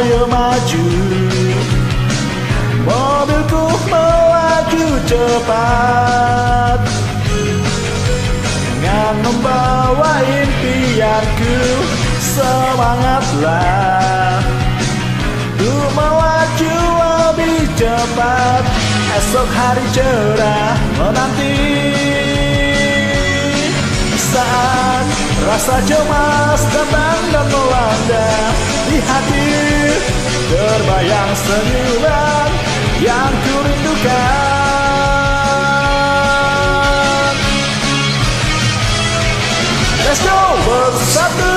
melaju Mobilku melaju cepat. Dengan membawa impianku Semangatlah. Ku melaju lebih cepat Esok hari cerah menanti. Saat rasa cemas datang terbayang senyuman yang ku rindukan Let's go. Bersatu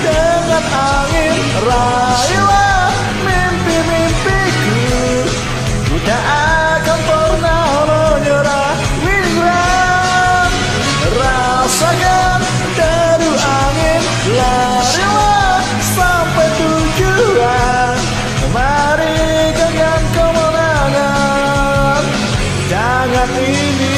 dengan angin Raihlah sangat ini